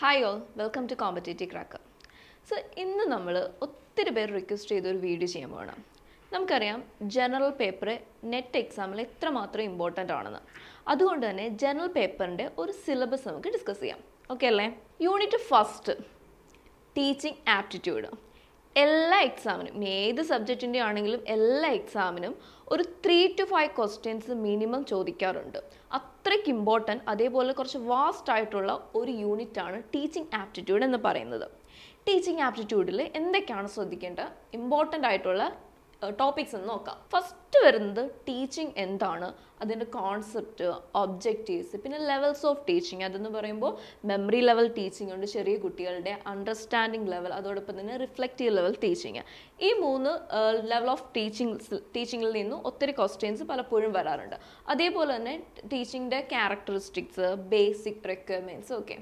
Hi all welcome to competitive cracker so ഇന്ന് നമ്മൾ ഒത്തിരി പേർ റിക്വസ്റ്റ് ചെയ്തൊരു വീഡിയോ ചെയ്യാൻ പോകണം നമുക്കറിയാം ജനറൽ പേപ്പർ നെറ്റ് എക്സാമിൽ എത്രമാത്രം ഇമ്പോർട്ടന്റ് ആണെന്ന്. അതുകൊണ്ട് തന്നെ ജനറൽ പേപ്പറിന്റെ ഒരു സിലബസ് നമുക്ക് ഡിസ്കസ് ചെയ്യാം. ഓക്കെ അല്ലേ? യൂണിറ്റ് ഫസ്റ്റ് ടീച്ചിങ് ആപ്റ്റിറ്റ്യൂഡ് എല്ലാ എക്സാമിനും ഏത് സബ്ജക്റ്റിന്റെ ആണെങ്കിലും എല്ലാ എക്സാമിനും ഒരു three two five questions minimum ചോദിക്കാറുണ്ട്. അത്രയ്ക്ക് ഇമ്പോർട്ടന്റ് അതേപോലെ കുറച്ച് വാസ്റ്റ് ആയിട്ടുള്ള ഒരു യൂണിറ്റ് ആണ് ടീച്ചിങ് ആപ്റ്റിറ്റ്യൂഡ് എന്ന് പറയുന്നത്. ടീച്ചിങ് ആപ്റ്റിറ്റ്യൂഡിൽ എന്തൊക്കെയാണ് ശ്രദ്ധിക്കേണ്ട ഇമ്പോർട്ടന്റ് ആയിട്ടുള്ള ടോപ്പിക്സ് എന്ന് നോക്കാം. ഫസ്റ്റ് വരുന്നത് ടീച്ചിങ് എന്താണ് അതിന്റെ കോൺസെപ്റ്റ് ഒബ്ജക്റ്റീവ്സ് പിന്നെ ലെവൽസ് ഓഫ് ടീച്ചിങ് അതെന്ന് പറയുമ്പോൾ മെമ്മറി ലെവൽ ടീച്ചിങ് ഉണ്ട് ചെറിയ കുട്ടികളുടെ അണ്ടർസ്റ്റാൻഡിങ് ലെവൽ അതോടൊപ്പം തന്നെ റിഫ്ലക്റ്റീവ് ലെവൽ ടീച്ചിങ് ഈ മൂന്ന് ലെവൽ ഓഫ് ടീച്ചിങ് ടീച്ചിങ്ങിൽ നിന്നും ഒത്തിരി ക്വസ്റ്റ്യൻസ് പലപ്പോഴും വരാറുണ്ട്. അതേപോലെ തന്നെ ടീച്ചിങ്ങിന്റെ ക്യാരക്ടറിസ്റ്റിക്സ് ബേസിക് റിക്വയർമെന്റ്സ് ഓക്കെ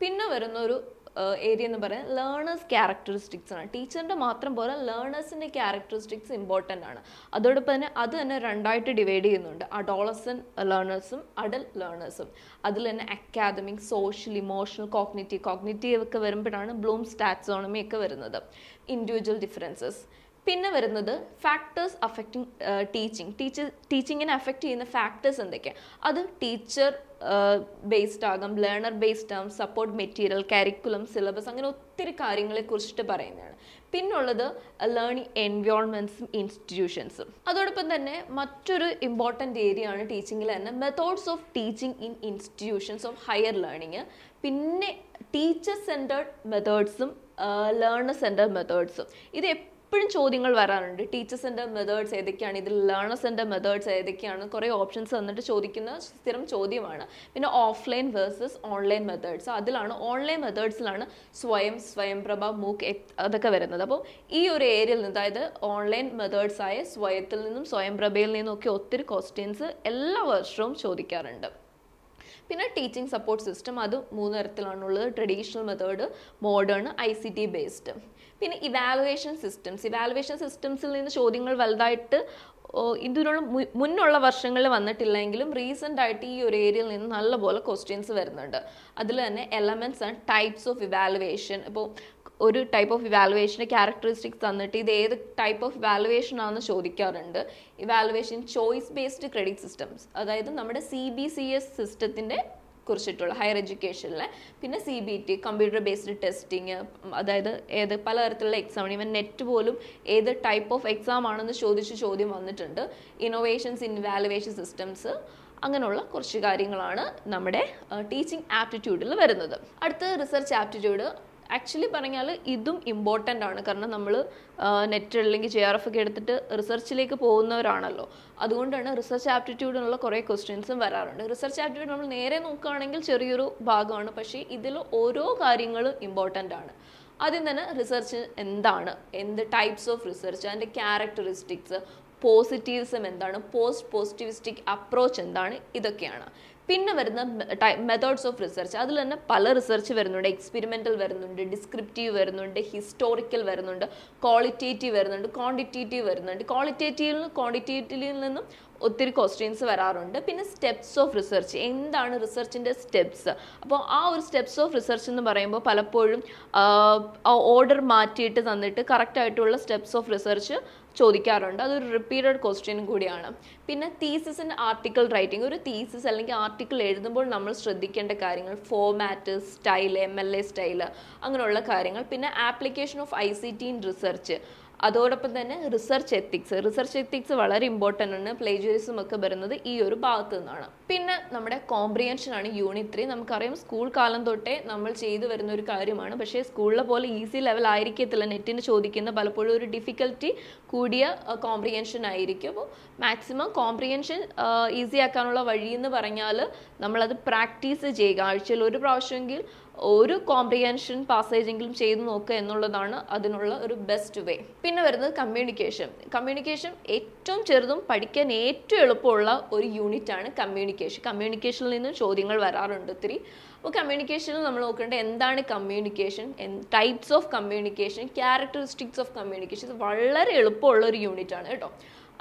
പിന്നെ വരുന്ന ഒരു ഏരിയ എന്ന് പറയുന്നത് ലേണേഴ്സ് ക്യാരക്ടറിസ്റ്റിക്സ് ആണ്. ടീച്ചറിന്റെ മാത്രം പോലെ ലേണേഴ്സിന്റെ ക്യാരക്ടറിസ്റ്റിക്സ് ഇമ്പോർട്ടന്റ് ആണ്. അതോടൊപ്പം തന്നെ അത് തന്നെ രണ്ടായിട്ട് ഡിവൈഡ് ചെയ്യുന്നുണ്ട്. അഡോളസൻ ലേണേഴ്സും അഡൽ ലേണേഴ്സും അതിൽ തന്നെ academic social emotional cognitive cognitive ഒക്കെ വരുമ്പോഴാണ് ബ്ലൂം സ്റ്റാറ്റ്സോണമി ഒക്കെ വരുന്നത്. ഇൻഡിവിജ്വൽ ഡിഫറൻസസ് പിന്നെ വരുന്നത് ഫാക്ടേഴ്സ് അഫക്റ്റിംഗ് ടീച്ചിങ് ടീച്ചർ ടീച്ചിങ്ങിനെ അഫക്റ്റ് ചെയ്യുന്ന ഫാക്ടേഴ്സ് എന്തൊക്കെയാണ് അത് ടീച്ചർ ബേസ്ഡ് ആകാം ലേണർ ബേസ്ഡ് ആകും സപ്പോർട്ട് മെറ്റീരിയൽ കരിക്കുലം സിലബസ് അങ്ങനെ ഒത്തിരി കാര്യങ്ങളെ കുറിച്ചിട്ട് പറയുന്നതാണ്. പിന്നുള്ളത് ലേണിംഗ് എൻവയോൺമെന്റ്സും ഇൻസ്റ്റിറ്റ്യൂഷൻസും അതോടൊപ്പം തന്നെ മറ്റൊരു ഇമ്പോർട്ടന്റ് ഏരിയ ആണ് ടീച്ചിങ്ങിൽ തന്നെ methods of teaching in institutions of higher learning പിന്നെ ടീച്ചർ സെന്റേർഡ് മെത്തേഡ്സും ലേണർ സെന്റേർഡ് മെത്തേഡ്സും ഇത് എപ്പോഴും ചോദ്യങ്ങൾ വരാറുണ്ട്. ടീച്ചേഴ്സിന്റെ മെത്തേഡ്സ് ഏതൊക്കെയാണ്? ഇതിൽ ലേണേഴ്സിന്റെ മെത്തേഡ്സ് ഏതൊക്കെയാണ്? കുറേ ഓപ്ഷൻസ് തന്നിട്ട് ചോദിക്കുന്ന സ്ഥിരം ചോദ്യമാണ്. പിന്നെ ഓഫ്ലൈൻ വേഴ്സസ് ഓൺലൈൻ മെത്തേഡ്സ് അതിലാണ് ഓൺലൈൻ മെത്തേഡ്സിലാണ് സ്വയം സ്വയംപ്രഭ മൂക്ക് അതൊക്കെ വരുന്നത്. അപ്പോൾ ഈ ഒരു ഏരിയയിൽ നിന്ന് അതായത് ഓൺലൈൻ മെത്തേഡ്സായ സ്വയത്തിൽ നിന്നും സ്വയംപ്രഭയിൽ നിന്നും ഒക്കെ ഒത്തിരി ക്വസ്റ്റ്യൻസ് എല്ലാ വർഷവും ചോദിക്കാറുണ്ട്. പിന്നെ ടീച്ചിങ് സപ്പോർട്ട് സിസ്റ്റം അത് മൂന്ന് തരത്തിലാണുള്ളത്. Traditional method modern I C T based പിന്നെ ഇവാലുവേഷൻ സിസ്റ്റംസ് ഇവാലുവേഷൻ സിസ്റ്റംസിൽ നിന്ന് ചോദ്യങ്ങൾ വലുതായിട്ട് ഇതിനുള്ള മുന്നുള്ള വർഷങ്ങളിൽ വന്നിട്ടില്ലെങ്കിലും റീസെന്റ് ആയിട്ട് ഈ ഒരു ഏരിയയിൽ നിന്ന് നല്ലപോലെ ക്വസ്റ്റ്യൻസ് വരുന്നുണ്ട്. അതിൽ തന്നെ elements and types of evaluation ഇപ്പോൾ ഒരു ടൈപ്പ് ഓഫ് ഇവാലുവേഷന്റെ ക്യാരക്ടറിസ്റ്റിക്സ് തന്നിട്ട് ഇത് ഏത് ടൈപ്പ് ഓഫ് ഇവാലുവേഷൻ ആണെന്ന് ചോദിക്കാറുണ്ട്. Evaluation choice based credit systems അതായത് നമ്മുടെ സി ബി സി എസ് സിസ്റ്റത്തിന്റെ കുറിച്ചിട്ടുള്ള ഹയർ എഡ്യൂക്കേഷനിലെ പിന്നെ C B T computer based testing അതായത് ഏത് പലതരത്തിലുള്ള എക്സാം ഈവൻ നെറ്റ് പോലും ഏത് ടൈപ്പ് ഓഫ് എക്സാം ആണെന്ന് ചോദിച്ച് ചോദ്യം വന്നിട്ടുണ്ട്. ഇന്നോവേഷൻസ് ഇൻ വാലുവേഷൻ സിസ്റ്റംസ് അങ്ങനെയുള്ള കുറച്ച് കാര്യങ്ങളാണ് നമ്മുടെ ടീച്ചിങ് ആപ്റ്റിറ്റ്യൂഡിൽ വരുന്നത്. അടുത്ത റിസർച്ച് ആപ്റ്റിറ്റ്യൂഡ് ആക്ച്വലി പറഞ്ഞാൽ ഇതും ഇമ്പോർട്ടന്റ് ആണ്. കാരണം നമ്മൾ നെറ്റ് അല്ലെങ്കിൽ ജെ ആർ എഫ് ഒക്കെ എടുത്തിട്ട് റിസർച്ചിലേക്ക് പോകുന്നവരാണല്ലോ. അതുകൊണ്ടാണ് റിസർച്ച് ആപ്റ്റിറ്റ്യൂഡിനുള്ള കുറേ ക്വസ്റ്റ്യൻസും വരാറുണ്ട്. റിസർച്ച് ആപ്റ്റിറ്റ്യൂഡ് നമ്മൾ നേരെ നോക്കുകയാണെങ്കിൽ ചെറിയൊരു ഭാഗമാണ്. പക്ഷേ ഇതിൽ ഓരോ കാര്യങ്ങളും ഇമ്പോർട്ടന്റ് ആണ്. ആദ്യം തന്നെ റിസർച്ച് എന്താണ്? എന്ത് ടൈപ്സ് ഓഫ് റിസർച്ച് അതിന്റെ ക്യാരക്ടറിസ്റ്റിക്സ് പോസിറ്റീവ്സം എന്താണ്? പോസ്റ്റ് പോസിറ്റിവിസ്റ്റിക് അപ്രോച്ച് എന്താണ്? ഇതൊക്കെയാണ്. പിന്നെ വരുന്ന മെത്തേഡ്സ് ഓഫ് റിസർച്ച് അതിൽ തന്നെ പല റിസർച്ച് വരുന്നുണ്ട്. എക്സ്പെരിമെന്റൽ വരുന്നുണ്ട് ഡിസ്ക്രിപ്റ്റീവ് വരുന്നുണ്ട് ഹിസ്റ്റോറിക്കൽ വരുന്നുണ്ട് ക്വാളിറ്റേറ്റീവ് വരുന്നുണ്ട് ക്വാണ്ടിറ്റേറ്റീവ് വരുന്നുണ്ട്. ക്വാളിറ്റേറ്റീവിൽ നിന്നും ക്വാണ്ടിറ്റേറ്റീവിൽ നിന്നും ഒത്തിരി ക്വസ്റ്റ്യൻസ് വരാറുണ്ട്. പിന്നെ സ്റ്റെപ്സ് ഓഫ് റിസർച്ച് എന്താണ് റിസർച്ചിന്റെ സ്റ്റെപ്സ് അപ്പോൾ ആ ഒരു സ്റ്റെപ്സ് ഓഫ് റിസർച്ച് എന്ന് പറയുമ്പോൾ പലപ്പോഴും ഓർഡർ മാറ്റിയിട്ട് തന്നിട്ട് കറക്റ്റായിട്ടുള്ള സ്റ്റെപ്സ് ഓഫ് റിസർച്ച് ചോദിക്കാറുണ്ട്. അതൊരു റിപ്പീറ്റഡ് ക്വസ്റ്റ്യനും കൂടിയാണ്. പിന്നെ തീസിസിന്റെ ആർട്ടിക്കിൾ റൈറ്റിംഗ് ഒരു തീസിസ് അല്ലെങ്കിൽ ആർട്ടിക്കിൾ എഴുതുമ്പോൾ നമ്മൾ ശ്രദ്ധിക്കേണ്ട കാര്യങ്ങൾ format style M L A style അങ്ങനെയുള്ള കാര്യങ്ങൾ. പിന്നെ application of I C T in research അതോടൊപ്പം തന്നെ റിസർച്ച് എത്തിക്സ് റിസർച്ച് എത്തിക്സ് വളരെ ഇമ്പോർട്ടന്റ് ആണ്. പ്ലേജറിസം ഒക്കെ വരുന്നത് ഈ ഒരു ഭാഗത്തു നിന്നാണ്. പിന്നെ നമ്മുടെ കോംപ്രിയൻഷൻ ആണ്. യൂണിറ്റ് ത്രീ നമുക്കറിയാം സ്കൂൾ കാലം തൊട്ടേ നമ്മൾ ചെയ്തു വരുന്ന ഒരു കാര്യമാണ്. പക്ഷേ സ്കൂളിലെ പോലെ ഈസി ലെവൽ ആയിരിക്കത്തില്ല. നെറ്റിന് ചോദിക്കുന്ന പലപ്പോഴും ഒരു ഡിഫിക്കൽറ്റി കൂടിയ കോംപ്രിയൻഷൻ ആയിരിക്കും. അപ്പോൾ മാക്സിമം കോംപ്രിയൻഷൻ ഈസി ആക്കാനുള്ള വഴി എന്ന് പറഞ്ഞാൽ നമ്മളത് പ്രാക്ടീസ് ചെയ്യുക. ആഴ്ചയിൽ ഒരു പ്രാവശ്യമെങ്കിൽ ഒരു കോംപ്രിഹെൻഷൻ പാസേജെങ്കിലും ചെയ്തു നോക്കുക എന്നുള്ളതാണ് അതിനുള്ള ഒരു ബെസ്റ്റ് വേ പിന്നെ വരുന്നത് കമ്മ്യൂണിക്കേഷൻ കമ്മ്യൂണിക്കേഷൻ ഏറ്റവും ചെറുതും പഠിക്കാൻ ഏറ്റവും എളുപ്പമുള്ള ഒരു യൂണിറ്റ് ആണ് കമ്മ്യൂണിക്കേഷൻ കമ്മ്യൂണിക്കേഷനിൽ നിന്ന് ചോദ്യങ്ങൾ വരാറുണ്ട് ഒത്തിരി അപ്പോൾ കമ്മ്യൂണിക്കേഷനിൽ നമ്മൾ നോക്കേണ്ട എന്താണ് communication types of communication characteristics of communication ഇത് വളരെ എളുപ്പമുള്ള ഒരു യൂണിറ്റ് ആണ് കേട്ടോ.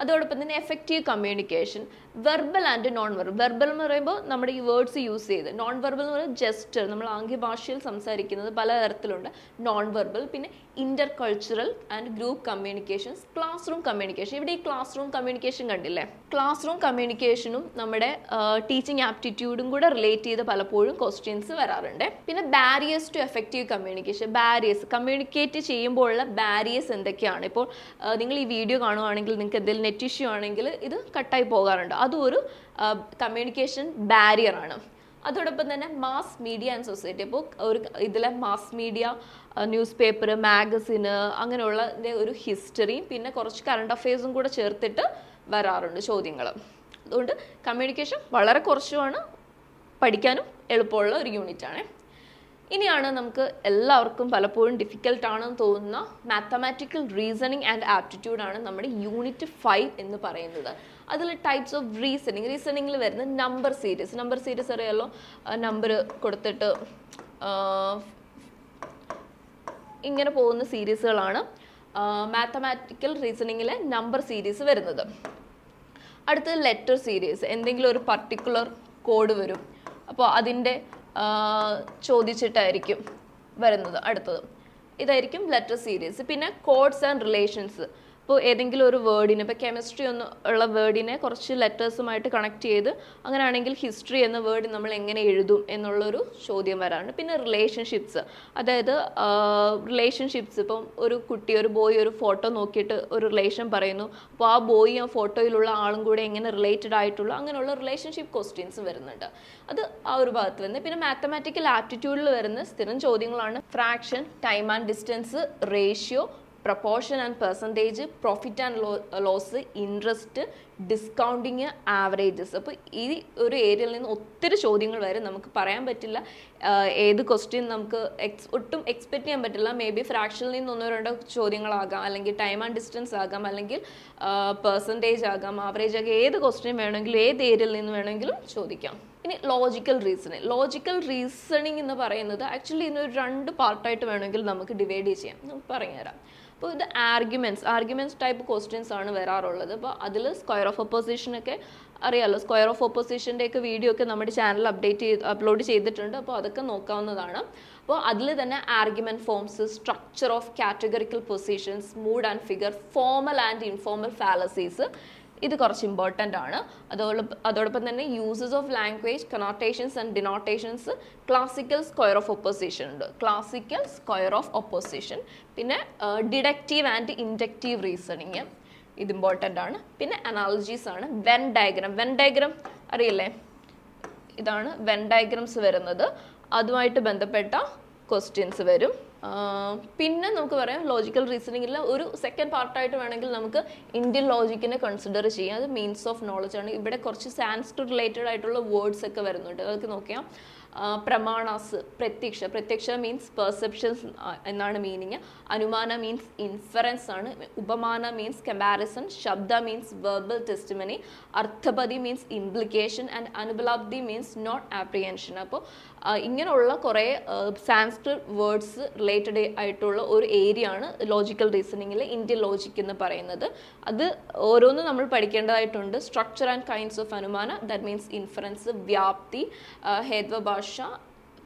അതോടൊപ്പം തന്നെ effective communication verbal and non verbal verbal എന്ന് പറയുമ്പോൾ നമ്മുടെ ഈ വേർഡ്സ് യൂസ് ചെയ്ത്. നോൺ വെർബൽ എന്ന് പറയുന്നത് ജസ്റ്റർ നമ്മൾ ആംഗ്യഭാഷയിൽ സംസാരിക്കുന്നത് പലതരത്തിലുണ്ട്. നോൺ വെർബൽ പിന്നെ intercultural and group communications classroom communication ഇവിടെ ഈ ക്ലാസ് റൂം കമ്മ്യൂണിക്കേഷൻ കണ്ടില്ലേ? ക്ലാസ് റൂം കമ്മ്യൂണിക്കേഷനും നമ്മുടെ ടീച്ചിങ് ആപ്റ്റിറ്റ്യൂഡും കൂടെ റിലേറ്റ് ചെയ്ത് പലപ്പോഴും ക്വസ്റ്റ്യൻസ് വരാറുണ്ട്. പിന്നെ barriers to effective communication barriers communicate ചെയ്യുമ്പോഴുള്ള ബാരിയേഴ്സ് എന്തൊക്കെയാണ്? ഇപ്പോൾ നിങ്ങൾ ഈ വീഡിയോ കാണുവാണെങ്കിൽ നിങ്ങൾക്ക് എന്തെങ്കിലും നെറ്റ് ഇഷ്യൂ ആണെങ്കിൽ ഇത് കട്ടായി പോകാറുണ്ട്. അതും ഒരു കമ്മ്യൂണിക്കേഷൻ ബാരിയർ ആണ്. അതോടൊപ്പം തന്നെ മാസ് മീഡിയ ആൻഡ് സൊസൈറ്റി അപ്പോൾ ഒരു ഇതിലെ mass media news paper magazine അങ്ങനെയുള്ള ഒരു ഹിസ്റ്ററിയും പിന്നെ കുറച്ച് കറണ്ട് അഫയേഴ്സും കൂടെ ചേർത്തിട്ട് വരാറുണ്ട് ചോദ്യങ്ങൾ അതുകൊണ്ട് കമ്മ്യൂണിക്കേഷൻ വളരെ കുറച്ചുമാണ് പഠിക്കാനും എളുപ്പമുള്ള ഒരു യൂണിറ്റ് ആണ്. ഇനിയാണ് നമുക്ക് എല്ലാവർക്കും പലപ്പോഴും ഡിഫിക്കൽട്ട് ആണെന്ന് തോന്നുന്ന മാത്തമാറ്റിക്കൽ റീസണിങ് ആൻഡ് ആപ്റ്റിറ്റ്യൂഡ് ആണ് നമ്മുടെ യൂണിറ്റ് ഫൈവ് എന്ന് പറയുന്നത്. അതിൽ ടൈപ്സ് ഓഫ് റീസണിങ് റീസണിങ്ങിൽ വരുന്ന നമ്പർ സീരീസ് നമ്പർ സീരീസ് അറിയാമല്ലോ നമ്പർ കൊടുത്തിട്ട് ഇങ്ങനെ പോകുന്ന സീരീസുകളാണ് മാത്തമാറ്റിക്കൽ റീസണിങ്ങിലെ നമ്പർ സീരീസ് വരുന്നത്. അടുത്തത് ലെറ്റർ സീരീസ് എന്തെങ്കിലും ഒരു പർട്ടിക്കുലർ കോഡ് വരും. അപ്പോൾ അതിന്റെ ചോദിച്ചിട്ടായിരിക്കും വരുന്നത് അടുത്തത്. ഇതായിരിക്കും ലെറ്റർ സീരീസ് പിന്നെ കോഡ്സ് ആൻഡ് റിലേഷൻസ് ഇപ്പോൾ ഏതെങ്കിലും ഒരു വേർഡിനെ ഇപ്പോൾ കെമിസ്ട്രി ഒന്ന് ഉള്ള വേർഡിനെ കുറച്ച് ലെറ്റേഴ്സുമായിട്ട് കണക്ട് ചെയ്ത് അങ്ങനെയാണെങ്കിൽ ഹിസ്റ്ററി എന്ന വേർഡ് നമ്മൾ എങ്ങനെ എഴുതും എന്നുള്ളൊരു ചോദ്യം വരാറുണ്ട്. പിന്നെ റിലേഷൻഷിപ്സ് അതായത് റിലേഷൻഷിപ്സ് ഇപ്പം ഒരു കുട്ടി ഒരു ബോയ് ഒരു ഫോട്ടോ നോക്കിയിട്ട് ഒരു റിലേഷൻ പറയുന്നു. അപ്പോൾ ആ ബോയ് ആ ഫോട്ടോയിലുള്ള ആളും കൂടെ എങ്ങനെ റിലേറ്റഡ് ആയിട്ടുള്ള അങ്ങനെയുള്ള റിലേഷൻഷിപ്പ് ക്വസ്റ്റ്യൻസ് വരുന്നുണ്ട്. അത് ആ ഒരു ഭാഗത്ത് വരുന്നത്. പിന്നെ മാത്തമാറ്റിക്കൽ ആപ്റ്റിറ്റ്യൂഡിൽ വരുന്ന സ്ഥിരം ചോദ്യങ്ങളാണ് fraction time and distance ratio proportion and percentage profit and loss interest discounting averages അപ്പോൾ ഈ ഒരു ഏരിയയിൽ നിന്ന് ഒത്തിരി ചോദ്യങ്ങൾ വരും നമുക്ക് പറയാൻ പറ്റില്ല. ഏത് ക്വസ്റ്റ്യൻ നമുക്ക് എക്സ് ഒട്ടും എക്സ്പെക്ട് ചെയ്യാൻ പറ്റില്ല. മേ ബി ഫ്രാക്ഷനിൽ നിന്ന് ഒന്നോ രണ്ടോ ചോദ്യങ്ങളാകാം. അല്ലെങ്കിൽ ടൈം ആൻഡ് ഡിസ്റ്റൻസ് ആകാം. അല്ലെങ്കിൽ പെർസെന്റേജ് ആകാം. ആവറേജ് ആകാം. ഏത് ക്വസ്റ്റ്യൻ വേണമെങ്കിലും ഏത് ഏരിയയിൽ നിന്ന് വേണമെങ്കിലും ചോദിക്കാം. ഇനി ലോജിക്കൽ റീസണിങ് ലോജിക്കൽ റീസണിങ് എന്ന് പറയുന്നത് ആക്ച്വലി ഇതിനൊരു രണ്ട് പാർട്ടായിട്ട് വേണമെങ്കിൽ നമുക്ക് ഡിവൈഡ് ചെയ്യാം. നമുക്ക് പറഞ്ഞുതരാം. അപ്പോൾ ഇത് ആർഗ്യുമെന്റ്സ് ആർഗ്യുമെന്റ്സ് ടൈപ്പ് ക്വസ്റ്റ്യൻസ് ആണ് വരാറുള്ളത്. അപ്പോൾ അതിൽ സ്ക്വയർ ഓഫ് ഒപ്പോസിഷൻ അറിയാമല്ലോ സ്ക്വയർ ഓഫ് ഒപ്പോസിഷന്റെ ഒക്കെ വീഡിയോ ഒക്കെ നമ്മുടെ ചാനൽ അപ്ഡേറ്റ് ചെയ്ത് അപ്ലോഡ് ചെയ്തിട്ടുണ്ട്. അപ്പോൾ അതൊക്കെ നോക്കാവുന്നതാണ്. അപ്പോൾ അതിൽ തന്നെ argument forms structure of categorical positions mood and figure formal and informal fallacies ഇത് കുറച്ച് ഇമ്പോർട്ടന്റ് ആണ്. അതോടൊപ്പം അതോടൊപ്പം തന്നെ uses of language connotations and denotations classical square of opposition ഉണ്ട്. ക്ലാസിക്കൽ സ്ക്വയർ ഓഫ് ഒപ്പോസിഷൻ പിന്നെ ഡിഡക്റ്റീവ് ആൻഡ് ഇൻഡക്റ്റീവ് റീസണിങ് ഇത് important ആണ്. പിന്നെ അനാലജീസ് ആണ്. വെൻ ഡയഗ്രം വെൻ ഡയഗ്രം അറിയില്ലേ? ഇതാണ് വെൻ ഡയഗ്രംസ് വരുന്നത്. അതുമായിട്ട് ബന്ധപ്പെട്ട ക്വസ്റ്റ്യൻസ് വരും. പിന്നെ നമുക്ക് പറയാം ലോജിക്കൽ റീസണിങ്ങിൽ ഒരു സെക്കൻഡ് പാർട്ടായിട്ട് വേണമെങ്കിൽ നമുക്ക് ഇന്ത്യൻ ലോജിക്കിനെ കൺസിഡർ ചെയ്യാം. അത് മീൻസ് ഓഫ് നോളജ് ആണ്. ഇവിടെ കുറച്ച് സാൻസ്ക്രിറ്റ് റിലേറ്റഡ് ആയിട്ടുള്ള വേർഡ്സ് ഒക്കെ വരുന്നുണ്ട്. അതൊക്കെ നോക്കിയാൽ പ്രമാണാസ് പ്രത്യക്ഷ പ്രത്യക്ഷ മീൻസ് പെർസെപ്ഷൻസ് എന്നാണ് മീനിങ് അനുമാന മീൻസ് ഇൻഫറൻസ് ആണ്. Upamana means comparison shabda means verbal testimony arthapatti means implication and anupalabdhi means not apprehension അപ്പോൾ ഇങ്ങനെയുള്ള കുറേ സാൻസ്ക്രിറ്റ് വേർഡ്സ് റിലേറ്റഡ് ആയിട്ടുള്ള ഒരു ഏരിയ ആണ് ലോജിക്കൽ റീസണിങ്ങിൽ ഇന്ത്യൻ ലോജിക് എന്ന് പറയുന്നത്. അത് ഓരോന്നും നമ്മൾ പഠിക്കേണ്ടതായിട്ടുണ്ട്. Structure and kinds of anumana that means inference vyapti hetvabhasa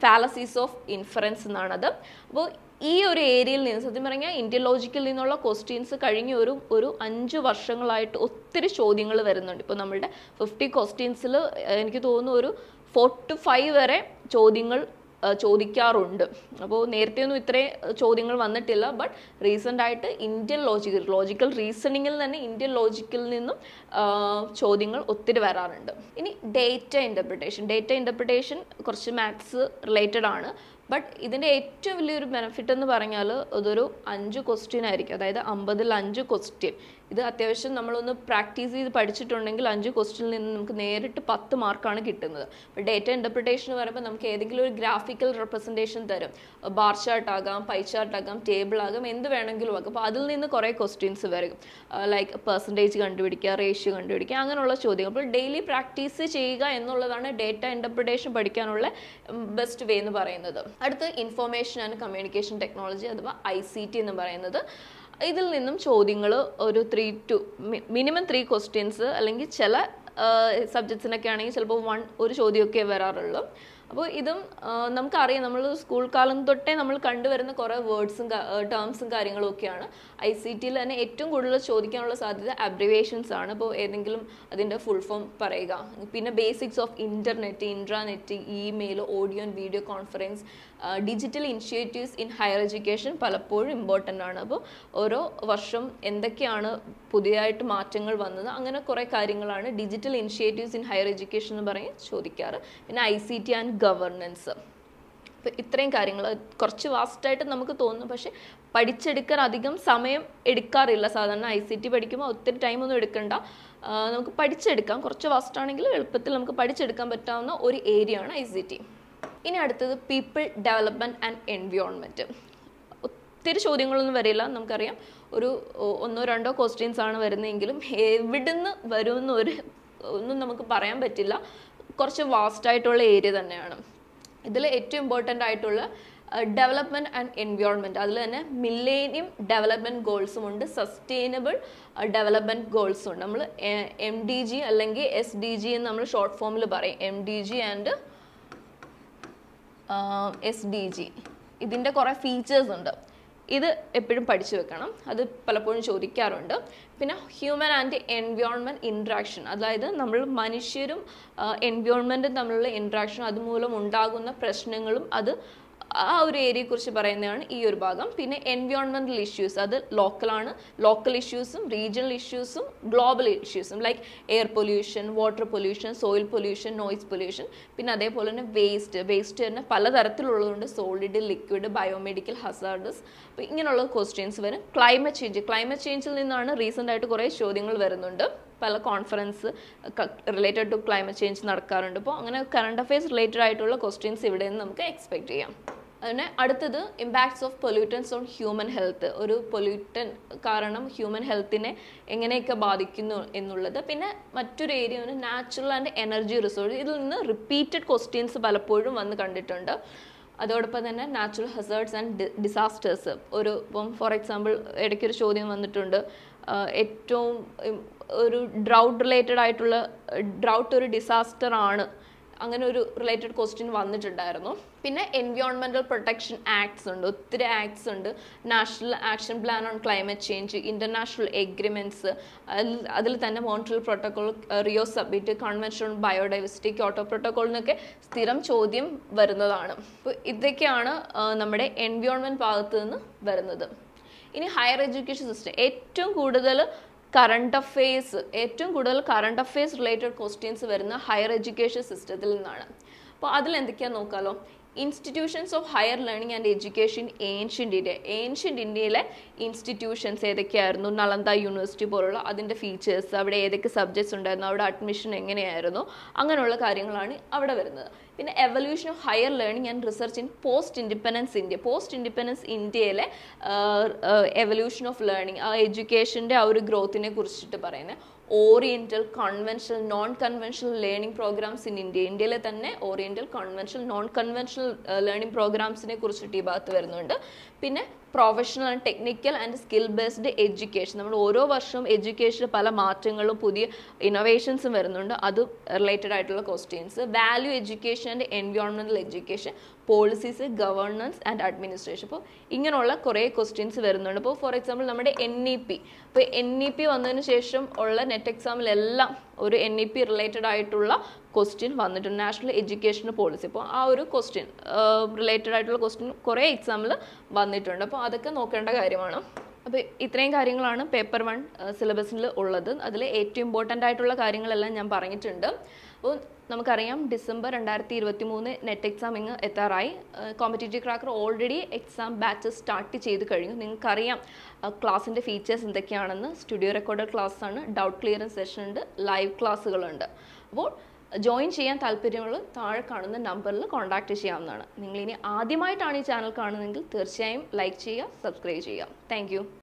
fallacies of inference എന്നാണത്. അപ്പോൾ ഈ ഒരു ഏരിയയിൽ നിന്ന് സത്യം പറഞ്ഞാൽ ഇന്ത്യൻ ലോജിക്കിൽ നിന്നുള്ള ക്വസ്റ്റ്യൻസ് കഴിഞ്ഞ ഒരു ഒരു അഞ്ച് വർഷങ്ങളായിട്ട് ഒത്തിരി ചോദ്യങ്ങൾ വരുന്നുണ്ട്. ഇപ്പോൾ നമ്മളുടെ ഫിഫ്റ്റി ക്വസ്റ്റ്യൻസിൽ എനിക്ക് തോന്നുന്നു ഒരു ഫോർ ടു ഫൈവ് വരെ ചോദ്യങ്ങൾ ചോദിക്കാറുണ്ട്. അപ്പോൾ നേരത്തെ ഒന്നും ഇത്രയും ചോദ്യങ്ങൾ വന്നിട്ടില്ല. ബട്ട് റീസെന്റ് ആയിട്ട് ഇന്ത്യൻ ലോജിക്കൽ ലോജിക്കൽ റീസണിങ്ങിൽ തന്നെ ഇന്ത്യൻ ലോജിക്കിൽ നിന്നും ചോദ്യങ്ങൾ ഒത്തിരി വരാറുണ്ട്. ഇനി ഡേറ്റ ഇന്റർപ്രിട്ടേഷൻ ഡേറ്റ ഇന്റർപ്രിട്ടേഷൻ കുറച്ച് മാത്സ് റിലേറ്റഡ് ആണ്. ബട്ട് ഇതിന്റെ ഏറ്റവും വലിയൊരു ബെനിഫിറ്റ് എന്ന് പറഞ്ഞാൽ അതൊരു അഞ്ച് ക്വസ്റ്റ്യൻ ആയിരിക്കും. അതായത് അമ്പതിൽ അഞ്ച് ക്വസ്റ്റ്യൻ ഇത് അത്യാവശ്യം നമ്മളൊന്ന് പ്രാക്ടീസ് ചെയ്ത് പഠിച്ചിട്ടുണ്ടെങ്കിൽ അഞ്ച് ക്വസ്റ്റ്യനിൽ നിന്ന് നമുക്ക് നേരിട്ട് പത്ത് മാർക്കാണ് കിട്ടുന്നത്. അപ്പോൾ ഡേറ്റ ഇന്റർപ്രിട്ടേഷൻ എന്ന് പറയുമ്പോൾ നമുക്ക് ഏതെങ്കിലും ഒരു ഗ്രാഫിക്കൽ റെപ്രസെന്റേഷൻ തരും. ബാർ ചാർട്ട് ആകാം പൈ ചാർട്ട് ആകാം ടേബിൾ ആകാം എന്ത് വേണമെങ്കിലും ആകാം. അപ്പോൾ അതിൽ നിന്ന് കുറേ ക്വസ്റ്റ്യൻസ് വരും. ലൈക്ക് പെർസെന്റേജ് കണ്ടുപിടിക്കുക റേഷ്യോ കണ്ടുപിടിക്കുക അങ്ങനെയുള്ള ചോദ്യങ്ങൾ. അപ്പോൾ ഡെയിലി പ്രാക്ടീസ് ചെയ്യുക എന്നുള്ളതാണ് ഡേറ്റ ഇന്റർപ്രിട്ടേഷൻ പഠിക്കാനുള്ള ബെസ്റ്റ് വേ എന്ന് പറയുന്നത്. അടുത്ത് ഇൻഫോർമേഷൻ ആൻഡ് കമ്മ്യൂണിക്കേഷൻ ടെക്നോളജി അഥവാ ഐ സി ടി എന്ന് പറയുന്നത്. ഇതിൽ നിന്നും ചോദ്യങ്ങൾ ഒരു three two minimum three questions അല്ലെങ്കിൽ ചില സബ്ജക്ട്സിനൊക്കെ ആണെങ്കിൽ ചിലപ്പോൾ വൺ ഒരു ചോദ്യമൊക്കെ വരാറുള്ളൂ. അപ്പോൾ ഇതും നമുക്കറിയാം നമ്മൾ സ്കൂൾ കാലം തൊട്ടേ നമ്മൾ കണ്ടുവരുന്ന കുറേ വേർഡ്സും ടേംസും കാര്യങ്ങളും ഒക്കെയാണ്. ഐ സി ടിയിൽ തന്നെ ഏറ്റവും കൂടുതൽ ചോദിക്കാനുള്ള സാധ്യത അബ്രിവേഷൻസ് ആണ്. അപ്പോൾ ഏതെങ്കിലും അതിന്റെ ഫുൾ ഫോം പറയുക. പിന്നെ basics of internet intranet email audio and video conference digital initiatives in higher education പലപ്പോഴും ഇമ്പോർട്ടന്റ് ആണ്. അപ്പോൾ ഓരോ വർഷം എന്തൊക്കെയാണ് പുതിയതായിട്ട് മാറ്റങ്ങൾ വന്നത്? അങ്ങനെ കുറേ കാര്യങ്ങളാണ് digital initiatives in higher education എന്ന് പറഞ്ഞ് ചോദിക്കാറ്. പിന്നെ I C T and governance അപ്പോൾ ഇത്രയും കാര്യങ്ങൾ കുറച്ച് വാസ്റ്റായിട്ട് നമുക്ക് തോന്നും പക്ഷേ പഠിച്ചെടുക്കാൻ അധികം സമയം എടുക്കാറില്ല. സാധാരണ ഐ സി ടി പഠിക്കുമ്പോൾ ഒത്തിരി ടൈമൊന്നും എടുക്കണ്ട. നമുക്ക് പഠിച്ചെടുക്കാം. കുറച്ച് വാസ്റ്റാണെങ്കിൽ എളുപ്പത്തിൽ നമുക്ക് പഠിച്ചെടുക്കാൻ പറ്റാവുന്ന ഒരു ഏരിയ ആണ് ഐ സി ടി ഇനി അടുത്തത് പീപ്പിൾ ഡെവലപ്മെന്റ് ആൻഡ് എൻവിയോൺമെന്റ് ഒത്തിരി ചോദ്യങ്ങളൊന്നും വരില്ല നമുക്കറിയാം. ഒരു ഒന്നോ രണ്ടോ ക്വസ്റ്റ്യൻസ് ആണ് വരുന്നതെങ്കിലും എവിടുന്ന് വരുമെന്ന് ഒരു ഒന്നും നമുക്ക് പറയാൻ പറ്റില്ല. കുറച്ച് വാസ്റ്റ് ആയിട്ടുള്ള ഏരിയ തന്നെയാണ്. ഇതിൽ ഏറ്റവും ഇമ്പോർട്ടന്റ് ആയിട്ടുള്ള ഡെവലപ്മെന്റ് ആൻഡ് എൻവയോൺമെന്റ് അതിൽ തന്നെ മില്ലേനിയം ഡെവലപ്മെന്റ് ഗോൾസും ഉണ്ട്. സസ്റ്റൈനബിൾ ഡെവലപ്മെന്റ് ഗോൾസും ഉണ്ട്. നമ്മൾ എം ഡി ജി അല്ലെങ്കിൽ എസ് ഡി ജി എന്ന് നമ്മൾ ഷോർട്ട് ഫോമിൽ പറയും. M D G and S D G ഇതിന്റെ കുറേ ഫീച്ചേഴ്സ് ഉണ്ട്. ഇത് എപ്പോഴും പഠിച്ചു വെക്കണം. അത് പലപ്പോഴും ചോദിക്കാറുണ്ട്. പിന്നെ ഹ്യൂമൻ ആൻഡ് എൻവയോൺമെന്റ് ഇൻട്രാക്ഷൻ അതായത് നമ്മൾ മനുഷ്യരും എൻവയോൺമെന്റും തമ്മിലുള്ള ഇൻട്രാക്ഷൻ അതുമൂലം ഉണ്ടാകുന്ന പ്രശ്നങ്ങളും അത് ആ ഒരു ഏരിയയെക്കുറിച്ച് പറയുന്നതാണ് ഈ ഒരു ഭാഗം. പിന്നെ എൻവയോൺമെന്റൽ ഇഷ്യൂസ് അത് ലോക്കലാണ് ലോക്കൽ ഇഷ്യൂസും റീജിയണൽ ഇഷ്യൂസും global ഇഷ്യൂസും like air pollution water pollution soil pollution noise pollution പിന്നെ അതേപോലെ തന്നെ വേസ്റ്റ് വേസ്റ്റ് തന്നെ പലതരത്തിലുള്ളതുകൊണ്ട് സോളിഡ് ലിക്വിഡ് ബയോമെഡിക്കൽ ഹസാർഡസ് അപ്പോൾ ഇങ്ങനെയുള്ള ക്വസ്റ്റ്യൻസ് വരും. ക്ലൈമറ്റ് ചേഞ്ച് ക്ലൈമറ്റ് ചേഞ്ചിൽ നിന്നാണ് റീസെന്റ് ആയിട്ട് കുറേ ചോദ്യങ്ങൾ വരുന്നുണ്ട്. പല conference related to climate change നടക്കാറുണ്ട്. അപ്പോൾ അങ്ങനെ കറണ്ട് അഫയേഴ്സ് റിലേറ്റഡ് ആയിട്ടുള്ള ക്വസ്റ്റ്യൻസ് ഇവിടെ നിന്ന് നമുക്ക് എക്സ്പെക്ട് ചെയ്യാം. അതിന് അടുത്തത് impacts of pollutants on human health ഒരു പൊല്യൂട്ടൻ കാരണം ഹ്യൂമൻ ഹെൽത്തിനെ എങ്ങനെയൊക്കെ ബാധിക്കുന്നു എന്നുള്ളത്. പിന്നെ മറ്റൊരു area natural and energy resource ഇതിൽ നിന്ന് റിപ്പീറ്റഡ് ക്വസ്റ്റ്യൻസ് പലപ്പോഴും വന്ന് കണ്ടിട്ടുണ്ട്. അതോടൊപ്പം തന്നെ നാച്ചുറൽ ഹസേർഡ്സ് ആൻഡ് ഡിസാസ്റ്റേഴ്സ് ഒരു ഇപ്പം ഫോർ എക്സാമ്പിൾ ഇടയ്ക്കൊരു ചോദ്യം വന്നിട്ടുണ്ട്. ഏറ്റവും ഒരു ഡ്രൗട്ട് റിലേറ്റഡ് ആയിട്ടുള്ള ഡ്രൗട്ട് ഒരു ഡിസാസ്റ്റർ ആണ് അങ്ങനെ ഒരു റിലേറ്റഡ് ക്വസ്റ്റ്യൻ വന്നിട്ടുണ്ടായിരുന്നു. പിന്നെ എൻവയോൺമെന്റൽ പ്രൊട്ടക്ഷൻ ആക്ട്സ് ഉണ്ട് ഒത്തിരി ആക്ട്സ് ഉണ്ട്. National action plan on climate change international agreements അതിൽ തന്നെ Montreal protocol Rio summit convention on biodiversity Kyoto protocol എന്നൊക്കെ സ്ഥിരം ചോദ്യം വരുന്നതാണ്. അപ്പോൾ ഇതൊക്കെയാണ് നമ്മുടെ എൻവയോൺമെന്റ് ഭാഗത്ത് നിന്ന് വരുന്നത്. ഇനി ഹയർ എഡ്യൂക്കേഷൻ സിസ്റ്റം ഏറ്റവും കൂടുതൽ കറണ്ട് അഫെയർസ് ഏറ്റവും കൂടുതൽ കറണ്ട് അഫെയർസ് റിലേറ്റഡ് ക്വസ്റ്റ്യൻസ് വരുന്ന ഹയർ എഡ്യൂക്കേഷൻ സിസ്റ്റത്തിൽ നിന്നാണ്. അപ്പോൾ അതിൽ എന്തൊക്കെയാണെന്ന് നോക്കാമല്ലോ institutions of higher learning and education ancient India ancient ഇന്ത്യയിലെ ഇൻസ്റ്റിറ്റ്യൂഷൻസ് ഏതൊക്കെയായിരുന്നു? നളന്ത യൂണിവേഴ്സിറ്റി പോലുള്ള അതിന്റെ ഫീച്ചേഴ്സ് അവിടെ ഏതൊക്കെ സബ്ജക്ട്സ് ഉണ്ടായിരുന്നു? അവിടെ അഡ്മിഷൻ എങ്ങനെയായിരുന്നു? അങ്ങനെയുള്ള കാര്യങ്ങളാണ് അവിടെ വരുന്നത്. പിന്നെ evolution of higher learning and research in post independence India post independence ഇന്ത്യയിലെ എവല്യൂഷൻ ഓഫ് ലേണിംഗ് ആ എഡ്യൂക്കേഷന്റെ ആ ഒരു ഗ്രോത്തിനെ കുറിച്ചിട്ട് പറയുന്നത്. Oriental conventional non conventional learning programmes in India ഇന്ത്യയിലെ തന്നെ oriental conventional non conventional learning പ്രോഗ്രാംസിനെ കുറിച്ചിട്ട് ഈ ഭാഗത്ത് വരുന്നുണ്ട്. പിന്നെ professional and technical and skill based education നമ്മൾ ഓരോ വർഷവും എഡ്യൂക്കേഷനിൽ പല മാറ്റങ്ങളും പുതിയ ഇന്നോവേഷൻസും വരുന്നുണ്ട്. അത് റിലേറ്റഡ് ആയിട്ടുള്ള questions value education and എൻവയോൺമെന്റൽ education policies governance and administration അപ്പോൾ ഇങ്ങനെയുള്ള കുറേ ക്വസ്റ്റ്യൻസ് വരുന്നുണ്ട്. അപ്പോൾ ഫോർ എക്സാമ്പിൾ നമ്മുടെ എൻ ഇ പി ഇപ്പോൾ എൻ ഇ പി വന്നതിന് ശേഷം ഉള്ള നെറ്റ് എക്സാമിലെല്ലാം ഒരു എൻ ഇ പി റിലേറ്റഡ് ആയിട്ടുള്ള ക്വസ്റ്റ്യൻ വന്നിട്ടുണ്ട്. നാഷണൽ എഡ്യൂക്കേഷൻ പോളിസി അപ്പോൾ ആ ഒരു ക്വസ്റ്റ്യൻ റിലേറ്റഡ് ആയിട്ടുള്ള ക്വസ്റ്റ്യൻ കുറേ എക്സാമിൽ വന്നിട്ടുണ്ട്. അപ്പോൾ അതൊക്കെ നോക്കേണ്ട കാര്യമാണ്. അപ്പോൾ ഇത്രയും കാര്യങ്ങളാണ് പേപ്പർ വൺ സിലബസിൽ ഉള്ളത്. അതിൽ ഏറ്റവും ഇമ്പോർട്ടന്റ് ആയിട്ടുള്ള കാര്യങ്ങളെല്ലാം ഞാൻ പറഞ്ഞിട്ടുണ്ട്. അപ്പോൾ നമുക്കറിയാം ഡിസംബർ രണ്ടായിരത്തി ഇരുപത്തി മൂന്ന് നെറ്റ് എക്സാം ഇങ്ങ് എത്താറായി. Competitive cracker already exam batches start ചെയ്ത് കഴിഞ്ഞു. നിങ്ങൾക്കറിയാം ക്ലാസ്സിന്റെ ഫീച്ചേഴ്സ് എന്തൊക്കെയാണെന്ന്. സ്റ്റുഡിയോ റെക്കോർഡഡ് ക്ലാസ്സാണ് ഡൗട്ട് ക്ലിയറൻസ് സെഷൻ ഉണ്ട്. ലൈവ് ക്ലാസ്സുകളുണ്ട് അപ്പോൾ ജോയിൻ ചെയ്യാൻ താല്പര്യമുള്ള താഴെ കാണുന്ന നമ്പറിൽ കോൺടാക്റ്റ് ചെയ്യാവുന്നതാണ്. നിങ്ങൾ ഇനി ആദ്യമായിട്ടാണ് ഈ ചാനൽ കാണുന്നതെങ്കിൽ തീർച്ചയായും ലൈക്ക് ചെയ്യുക സബ്സ്ക്രൈബ് ചെയ്യുക. താങ്ക്